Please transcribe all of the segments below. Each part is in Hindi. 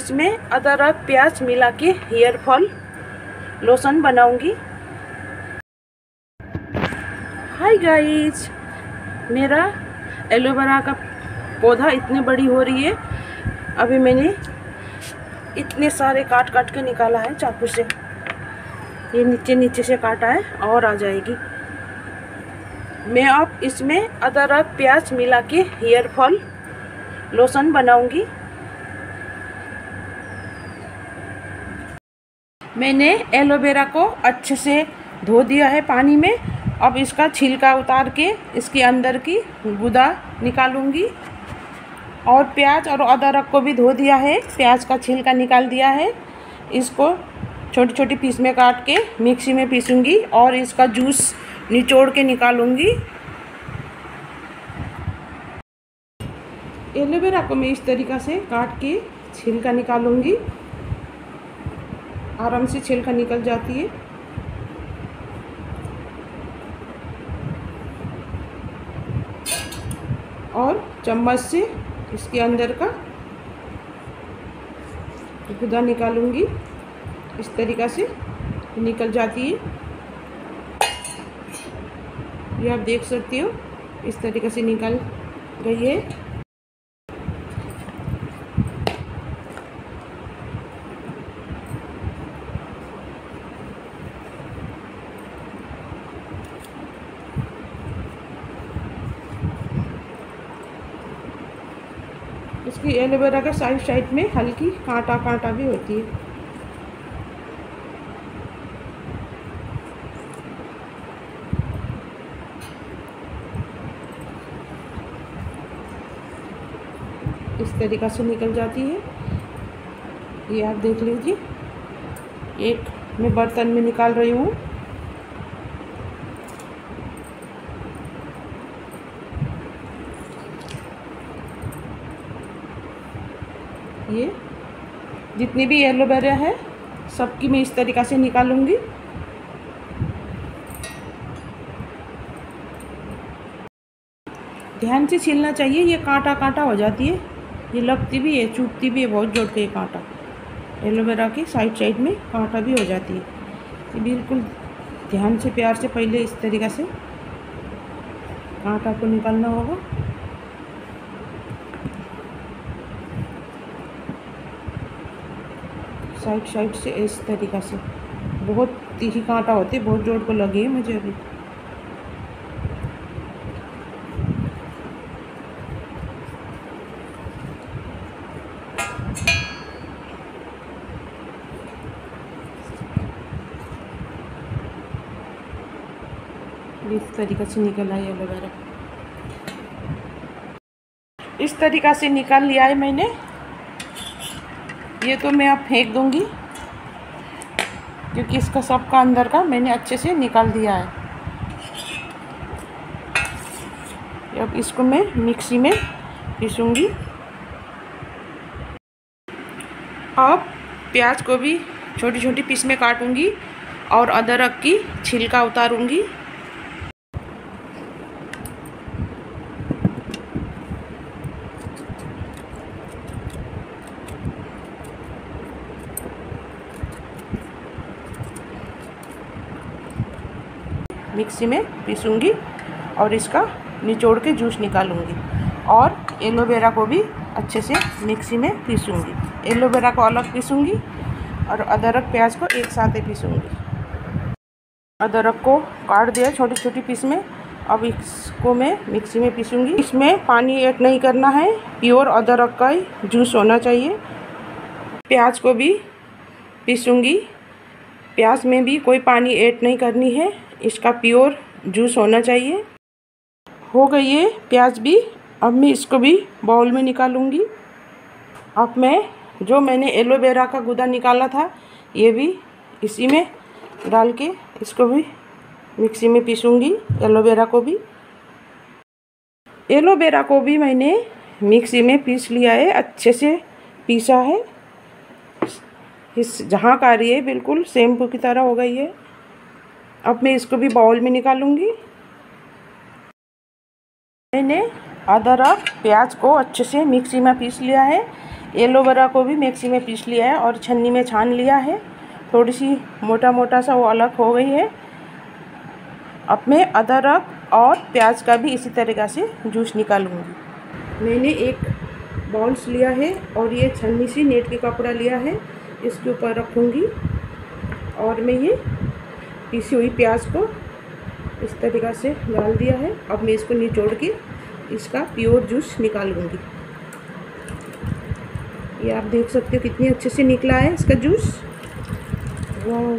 इसमें अदरक, प्याज मिला के हेयर फॉल लोशन बनाऊँगी। हाय गाइस मेरा एलोवेरा का पौधा इतनी बड़ी हो रही है। अभी मैंने इतने सारे काट काट के निकाला है चाकू से। ये नीचे नीचे से काटा है और आ जाएगी। मैं अब इसमें अदरक, प्याज मिला के हेयर फॉल लोशन बनाऊँगी। मैंने एलोवेरा को अच्छे से धो दिया है पानी में। अब इसका छिलका उतार के इसके अंदर की गुदा निकालूँगी। और प्याज और अदरक को भी धो दिया है। प्याज का छिलका निकाल दिया है। इसको छोटी छोटी पीस में काट के मिक्सी में पीसूँगी और इसका जूस निचोड़ के निकालूँगी। एलोवेरा को मैं इस तरीक़ा से काट के छिलका निकालूँगी। आराम से छिलका निकल जाती है। और चम्मच से इसके अंदर का गुदा निकालूँगी। इस तरीक़ा से निकल जाती है। ये आप देख सकते हो, इस तरीक़े से निकल गई है। इसकी एलोवेरा का साइड साइड में हल्की कांटा कांटा भी होती है। इस तरीक़ा से निकल जाती है। ये आप देख लीजिए। एक मैं बर्तन में निकाल रही हूँ। ये। जितनी भी एलोवेरा है, सबकी मैं इस तरीक़ा से निकालूँगी। ध्यान से छीलना चाहिए, ये कांटा कांटा हो जाती है। ये लगती भी है चुभती भी है, बहुत जोड़ के कांटा। एलोवेरा की साइड साइड में कांटा भी हो जाती है। ये बिल्कुल ध्यान से, प्यार से पहले इस तरीक़ा से कांटा को निकालना होगा। साइड साइड से इस तरीक़ा से। बहुत तीखी कांटा होती है, बहुत जोड़ को लगी है मुझे अभी। इस तरीक़ा से निकल आई वगैरह। इस तरीक़ा से निकाल लिया है मैंने। ये तो मैं अब फेंक दूँगी, क्योंकि इसका सबका अंदर का मैंने अच्छे से निकाल दिया है। अब इसको मैं मिक्सी में पीसूँगी। अब प्याज को भी छोटी छोटी पीस में काटूँगी और अदरक की छिलका उतारूँगी। मिक्सी में पीसूँगी और इसका निचोड़ के जूस निकालूँगी और एलोवेरा को भी अच्छे से मिक्सी में पीसूँगी। एलोवेरा को अलग पीसूँगी और अदरक प्याज को एक साथ ही पीसूँगी। अदरक को काट दिया छोटी छोटी पीस में। अब इसको मैं मिक्सी में पीसूँगी। इसमें पानी ऐड नहीं करना है। प्योर अदरक का ही जूस होना चाहिए। प्याज को भी पीसूँगी। प्याज में भी कोई पानी ऐड नहीं करनी है। इसका प्योर जूस होना चाहिए। हो गई है प्याज भी। अब मैं इसको भी बाउल में निकालूँगी। अब मैं जो मैंने एलोवेरा का गुदा निकाला था, ये भी इसी में डाल के इसको भी मिक्सी में पीसूँगी एलोवेरा को भी। एलोवेरा को भी मैंने मिक्सी में पीस लिया है, अच्छे से पीसा है। इस जहाँ का रही है बिल्कुल शैम्पू की तरह हो गई है। अब मैं इसको भी बाउल में निकालूँगी। मैंने अदरक प्याज को अच्छे से मिक्सी में पीस लिया है। एलोवेरा को भी मिक्सी में पीस लिया है और छन्नी में छान लिया है। थोड़ी सी मोटा मोटा सा वो अलग हो गई है। अब मैं अदरक और प्याज का भी इसी तरीक़ा से जूस निकालूँगी। मैंने एक बाउल्स लिया है और ये छन्नी सी नेट के कपड़ा लिया है। इसके ऊपर रखूँगी और मैं ये पीसी हुई प्याज को इस तरीक़ा से डाल दिया है। अब मैं इसको निचोड़ के इसका प्योर जूस निकाल लूँगी। ये आप देख सकते हो कितने अच्छे से निकला है इसका जूस। वाह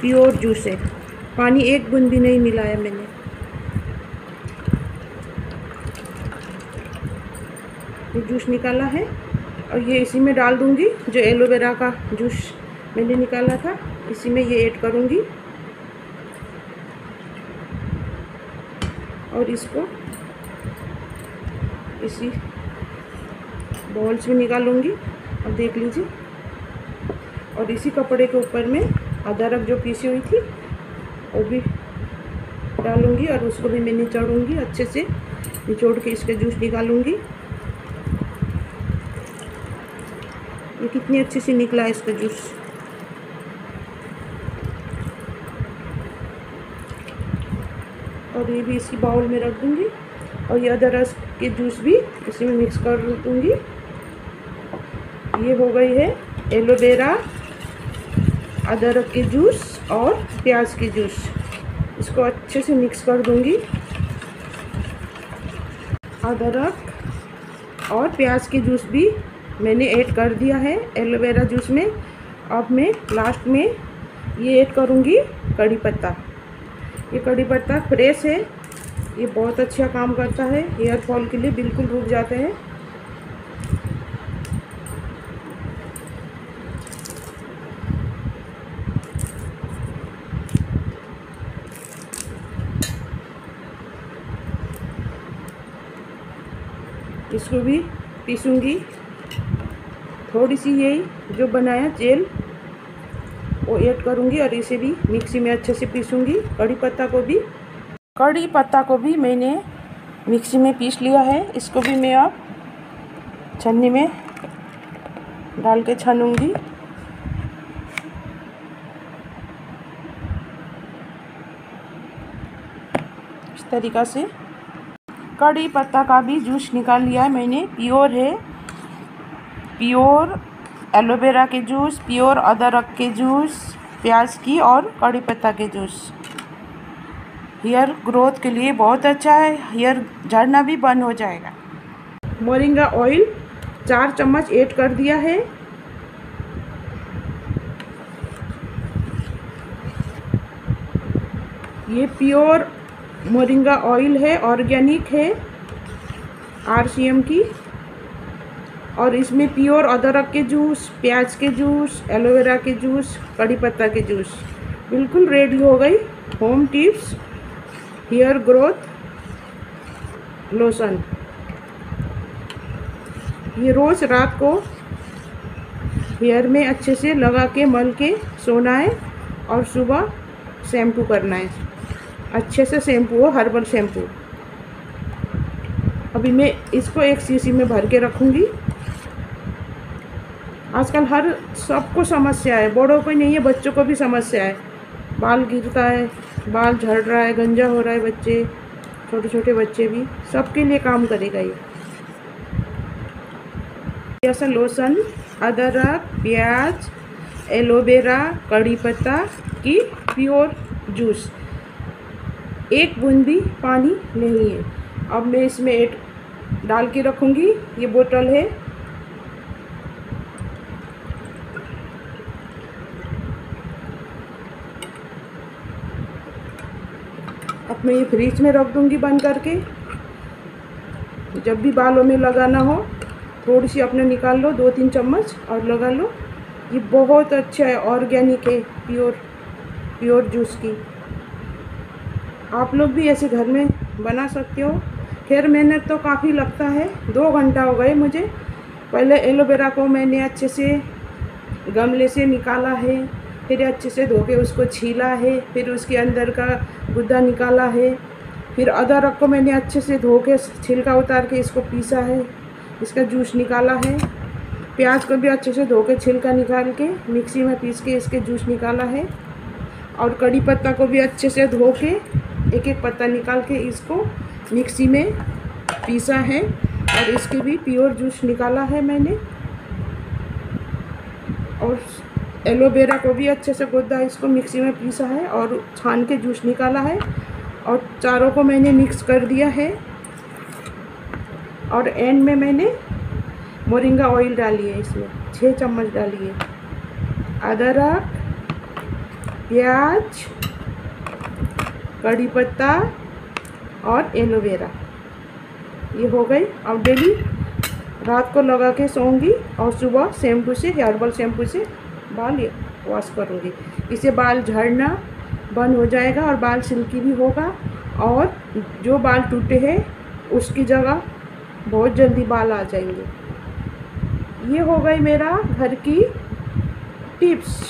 प्योर जूस है। पानी एक बूंद भी नहीं मिलाया मैंने। ये जूस निकाला है। और ये इसी में डाल दूँगी, जो एलोवेरा का जूस मैंने निकाला था, इसी में ये ऐड करूँगी। और इसको इसी बॉल्स में निकालूँगी, अब देख लीजिए। और इसी कपड़े के ऊपर में अदरक जो पीसी हुई थी, वो भी डालूँगी और उसको भी मैं निचोड़ूँगी, अच्छे से निचोड़ के इसका जूस निकालूँगी। ये कितनी अच्छे से निकला है इसका जूस और ये भी इसी बाउल में रख दूँगी। और ये अदरस के जूस भी इसी में मिक्स कर दूँगी। ये हो गई है एलोवेरा अदरक के जूस और प्याज के जूस। इसको अच्छे से मिक्स कर दूँगी। अदरक और प्याज के जूस भी मैंने ऐड कर दिया है एलोवेरा जूस में। अब मैं लास्ट में ये ऐड करूँगी कड़ी पत्ता। ये कड़ी पत्ता फ्रेश है। ये बहुत अच्छा काम करता है। हेयर फॉल के लिए बिल्कुल रुक जाते हैं। इसको भी पीसूँगी। थोड़ी सी यही जो बनाया, जेल। वो ऐड करूँगी और इसे भी मिक्सी में अच्छे से पीसूँगी। कड़ी पत्ता को भी। कड़ी पत्ता को भी मैंने मिक्सी में पीस लिया है। इसको भी मैं अब छन्नी में डाल के छानूँगी। इस तरीक़ा से। कड़ी पत्ता का भी जूस निकाल लिया है मैंने। प्योर है। प्योर एलोवेरा के जूस, प्योर अदरक के जूस, प्याज की और कड़ी पत्ता के जूस। हेयर ग्रोथ के लिए बहुत अच्छा है, हेयर झड़ना भी बंद हो जाएगा। मोरिंगा ऑयल चार चम्मच ऐड कर दिया है। ये प्योर मोरिंगा ऑयल है, ऑर्गेनिक है, आरसीएम की। और इसमें प्योर अदरक के जूस प्याज के जूस एलोवेरा के जूस कड़ी पत्ता के जूस बिल्कुल रेडी हो गई। Home tips hair growth lotion ये रोज़ रात को हेयर में अच्छे से लगा के, मल के सोना है और सुबह शैम्पू करना है। अच्छे से शैम्पू हो हर्बल शैम्पू अभी मैं इसको एक शीशी में भर के रखूँगी। आजकल हर सबको समस्या है। बड़ों को नहीं है, बच्चों को भी समस्या है। बाल गिरता है, बाल झड़ रहा है, गंजा हो रहा है बच्चे छोटे छोटे बच्चे भी, सबके लिए काम करेगा ये। ऐसा लोसन अदरक, प्याज, एलोवेरा, कड़ी पत्ता की प्योर जूस। एक बूंद भी पानी नहीं है। अब मैं इसमें डाल के रखूँगी। ये बोतल है। मैं ये फ्रिज में रख दूँगी बंद करके। जब भी बालों में लगाना हो थोड़ी सी अपने निकाल लो दो तीन चम्मच और लगा लो। ये बहुत अच्छा है ऑर्गेनिक है प्योर प्योर जूस की। आप लोग भी ऐसे घर में बना सकते हो। खैर, मेहनत तो काफ़ी लगता है। दो घंटा हो गए मुझे। पहले एलोवेरा को मैंने अच्छे से गमले से निकाला है। फिर अच्छे से धो के उसको छीला है, फिर उसके अंदर का गुद्दा निकाला है। फिर अदरक को मैंने अच्छे से धो के छिलका उतार के इसको पीसा है, इसका जूस निकाला है। प्याज को भी अच्छे से धो के छिलका निकाल के मिक्सी में पीस के इसके जूस निकाला है। और कड़ी पत्ता को भी अच्छे से धो के एक एक पत्ता निकाल के इसको मिक्सी में पीसा है और इसके भी प्योर जूस निकाला है मैंने। और एलोवेरा को भी अच्छे से गोदा इसको मिक्सी में पीसा है और छान के जूस निकाला है। और चारों को मैंने मिक्स कर दिया है। और एंड में मैंने मोरिंगा ऑयल डाली है इसमें छः चम्मच डाली है। अदरक, प्याज, कड़ी पत्ता और एलोवेरा। ये हो गई। अब डेली रात को लगा के सोऊँगी और सुबह शैम्पू से हेयरबल शैम्पू से बाल वॉश करूँगी। इससे बाल झड़ना बंद हो जाएगा और बाल सिल्की भी होगा और जो बाल टूटे हैं, उसकी जगह बहुत जल्दी बाल आ जाएँगे। ये हो गई मेरा घर की टिप्स।